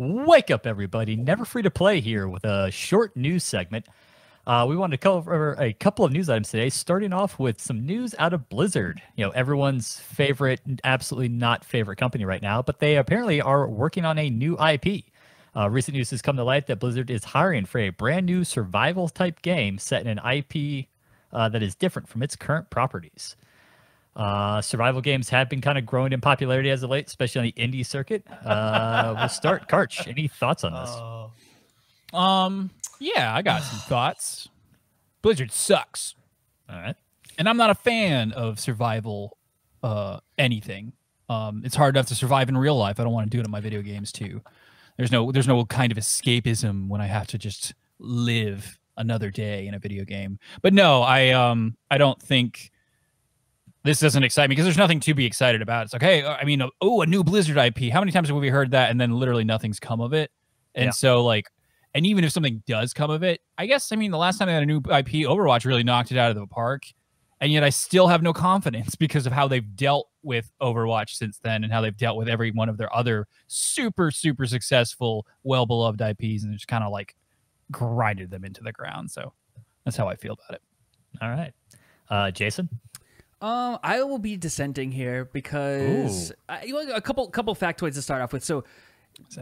Wake up, everybody. Never free to play here with a short news segment. Uh, we wanted to cover a couple of news items today, starting off with some news out of Blizzard. You know, everyone's favorite, absolutely not favorite company right now, but they apparently are working on a new IP. Uh, recent news has come to light that Blizzard is hiring for a brand new survival type game set in an IP uh, that is different from its current properties. Uh, survival games have been kind of growing in popularity as of late, especially on the indie circuit. Uh, we'll start. Karch, any thoughts on this? Uh, um, yeah, I got some thoughts. Blizzard sucks. All right. And I'm not a fan of survival uh anything. Um, it's hard enough to survive in real life. I don't want to do it in my video games too. There's no there's no kind of escapism when I have to just live another day in a video game. But no, I um I don't think this doesn't excite me because there's nothing to be excited about. It's like, hey, I mean, oh, a new Blizzard IP. How many times have we heard that and then literally nothing's come of it? And yeah. so like and even if something does come of it, I guess I mean the last time I had a new IP, Overwatch really knocked it out of the park. And yet I still have no confidence because of how they've dealt with Overwatch since then and how they've dealt with every one of their other super, super successful, well beloved IPs and just kind of like grinded them into the ground. So that's how I feel about it. All right. Uh, Jason? Um, I will be dissenting here because I, you know, a couple couple factoids to start off with. So,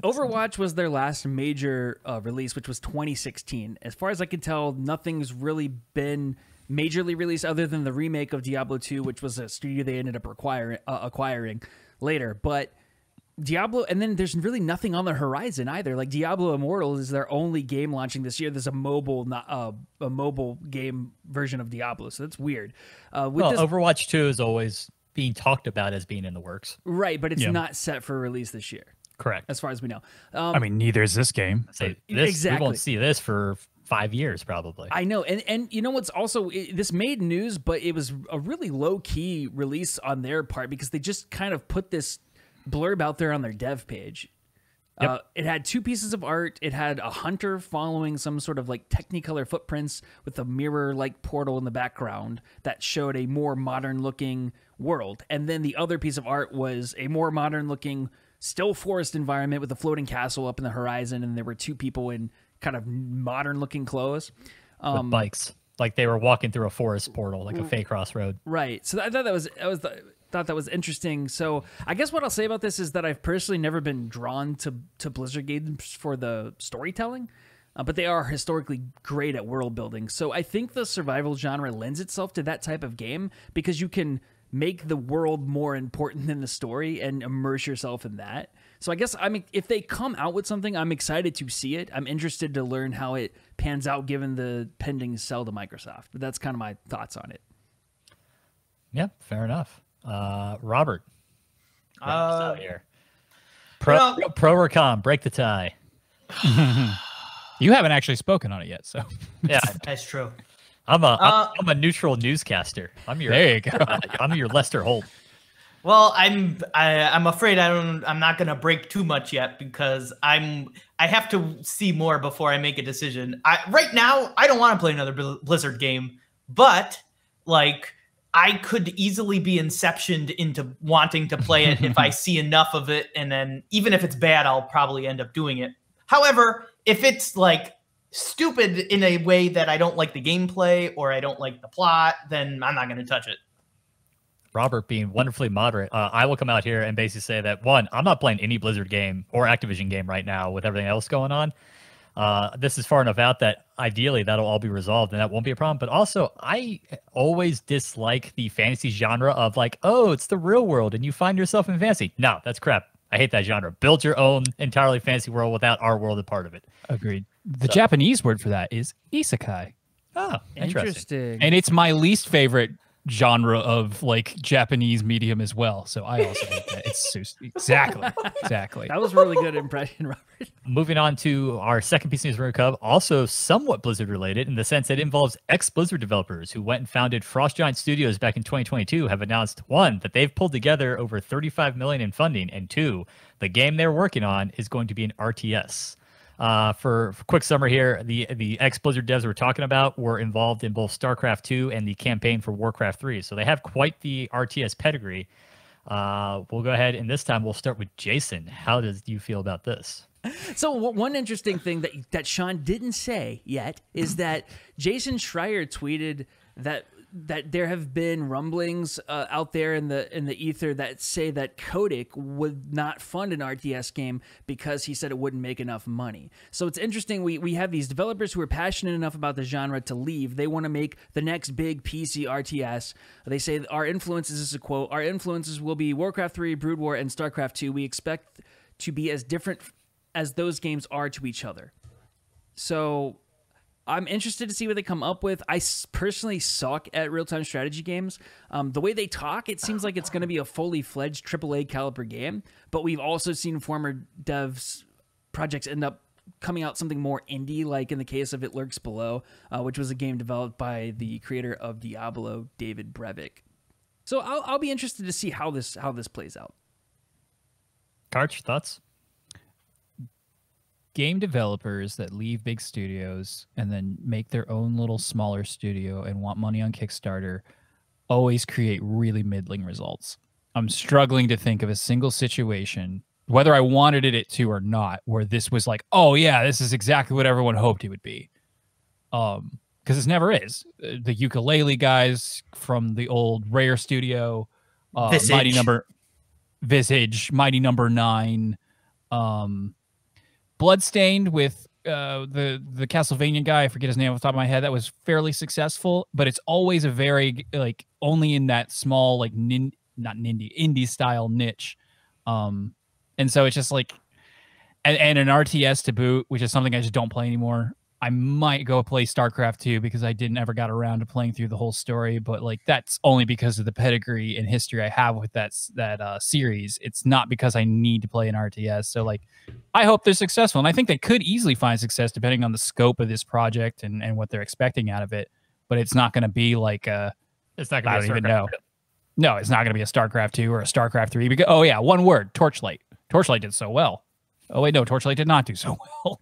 Overwatch was their last major uh, release, which was 2016. As far as I can tell, nothing's really been majorly released other than the remake of Diablo 2, which was a studio they ended up acquiring, uh, acquiring later. But Diablo, and then there's really nothing on the horizon either. Like Diablo Immortal is their only game launching this year. There's a mobile, not uh, a mobile game version of Diablo, so that's weird. Uh, well, this, Overwatch Two is always being talked about as being in the works, right? But it's yeah. not set for release this year. Correct, as far as we know. Um, I mean, neither is this game. Say this, exactly. We won't see this for five years probably. I know, and and you know what's also it, this made news, but it was a really low key release on their part because they just kind of put this blurb out there on their dev page. Yep. Uh, it had two pieces of art. It had a hunter following some sort of like Technicolor footprints with a mirror like portal in the background that showed a more modern looking world. And then the other piece of art was a more modern looking still forest environment with a floating castle up in the horizon. And there were two people in kind of modern looking clothes. Um, bikes. Like they were walking through a forest portal, like a fake crossroad. Right. So I thought that was, that was the, thought that was interesting. So I guess what I'll say about this is that I've personally never been drawn to to Blizzard games for the storytelling, uh, but they are historically great at world building. So I think the survival genre lends itself to that type of game because you can make the world more important than the story and immerse yourself in that. So I guess I mean if they come out with something, I'm excited to see it. I'm interested to learn how it pans out given the pending sell to Microsoft. But that's kind of my thoughts on it. Yeah, fair enough. Uh, Robert. Uh, here. Pro, well, pro, pro or con, break the tie. you haven't actually spoken on it yet, so yeah, that's true. I'm a uh, I'm a neutral newscaster. I'm your there you go. I'm your Lester Holt. Well, I'm I, I'm afraid I don't I'm not gonna break too much yet because I'm I have to see more before I make a decision. I right now I don't want to play another Blizzard game, but like I could easily be inceptioned into wanting to play it if I see enough of it. And then even if it's bad, I'll probably end up doing it. However, if it's like stupid in a way that I don't like the gameplay or I don't like the plot, then I'm not going to touch it. Robert being wonderfully moderate, uh, I will come out here and basically say that one, I'm not playing any Blizzard game or Activision game right now with everything else going on. Uh, this is far enough out that ideally that'll all be resolved and that won't be a problem. But also, I always dislike the fantasy genre of like, oh, it's the real world and you find yourself in fantasy. No, that's crap. I hate that genre. Build your own entirely fantasy world without our world a part of it. Agreed. The so. Japanese word for that is isekai. Oh, interesting. interesting. And it's my least favorite genre of like Japanese medium as well. So I also hate that. It's so, exactly, exactly. That was really good impression, Robert. Moving on to our second piece of news, Rumor Cub, also somewhat Blizzard related in the sense that it involves ex Blizzard developers who went and founded Frost Giant Studios back in 2022 have announced one that they've pulled together over 35 million in funding, and two, the game they're working on is going to be an RTS. Uh, for, for, quick summary here, the the ex Blizzard devs we're talking about were involved in both StarCraft 2 and the campaign for Warcraft 3. So they have quite the RTS pedigree. Uh, we'll go ahead and this time we'll start with Jason. How does you feel about this? So one interesting thing that that Sean didn't say yet is that Jason Schreier tweeted that that there have been rumblings uh, out there in the in the ether that say that Kotick would not fund an RTS game because he said it wouldn't make enough money. So it's interesting. We we have these developers who are passionate enough about the genre to leave. They want to make the next big PC RTS. They say our influences is a quote. Our influences will be Warcraft 3, Brood War, and StarCraft 2. We expect to be as different as those games are to each other. So I'm interested to see what they come up with. I personally suck at real time strategy games. Um, the way they talk, it seems like it's going to be a fully fledged AAA caliber game, but we've also seen former devs projects end up coming out something more indie, like in the case of It Lurks Below, uh, which was a game developed by the creator of Diablo, David Brevik. So I'll, I'll be interested to see how this how this plays out. Karch, thoughts? Game developers that leave big studios and then make their own little smaller studio and want money on Kickstarter always create really middling results. I'm struggling to think of a single situation, whether I wanted it to or not, where this was like, oh yeah, this is exactly what everyone hoped it would be. Um, because it never is. Uh, The Yooka-Laylee guys from the old Rare studio, uh, Mighty Number Visage, Mighty Number Nine, um, Bloodstained with uh, the the Castlevania guy. I forget his name off the top of my head. That was fairly successful, but it's always a very like only in that small like nin, not nindy indie style niche. Um, and so it's just like and, and an RTS to boot, which is something I just don't play anymore. I might go play StarCraft 2 because I didn't ever got around to playing through the whole story, but like that's only because of the pedigree and history I have with that that uh, series. It's not because I need to play an RTS. So like, I hope they're successful, and I think they could easily find success depending on the scope of this project and and what they're expecting out of it. But it's not going to be like a It's not going to even know. No, it's not going to be a StarCraft 2 or a StarCraft 3 because oh yeah, one word, Torchlight. Torchlight did so well. Oh wait, no, Torchlight did not do so well.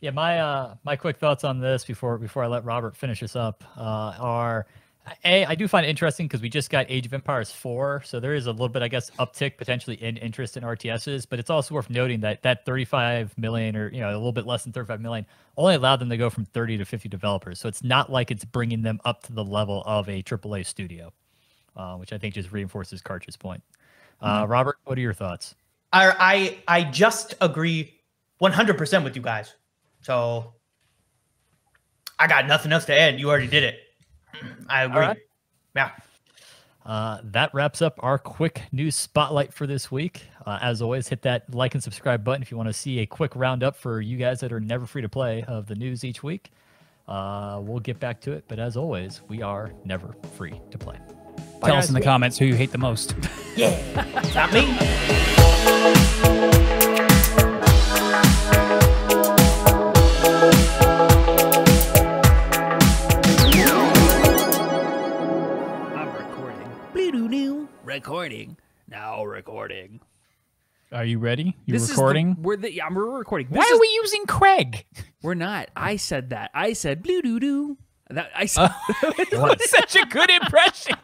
Yeah, my uh my quick thoughts on this before before I let Robert finish this up uh, are a I do find it interesting because we just got Age of Empires four, so there is a little bit I guess uptick potentially in interest in RTSs, but it's also worth noting that that 35 million or you know a little bit less than 35 million only allowed them to go from 30 to 50 developers, so it's not like it's bringing them up to the level of a AAA studio, uh, which I think just reinforces Karch's point. Uh, Robert, what are your thoughts? I I, I just agree 100% with you guys. So I got nothing else to add. You already did it. I agree. right. Yeah. Uh, that wraps up our quick news spotlight for this week. Uh, as always, hit that like and subscribe button if you want to see a quick roundup for you guys that are never free to play of the news each week. Uh, we'll get back to it, but as always, we are never free to play. Bye, Tell guys. us in the comments who you hate the most. Yeah. It's not me. Recording. Now recording. Are you ready? You This recording? Is the, we're the, yeah, we're recording. Why This are we using Craig? We're not. I said that. I said blue doo doo. That I uh, said. Such a good impression.